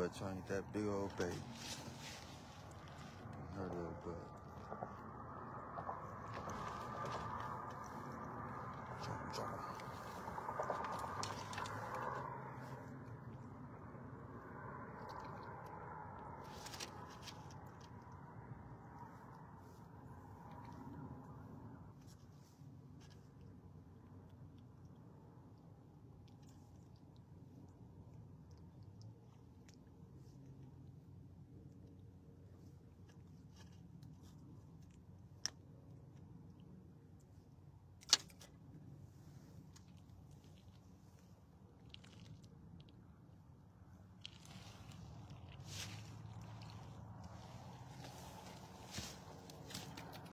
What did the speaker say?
butt trying to get that big old baby. Her little butt.